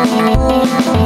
Oh, oh,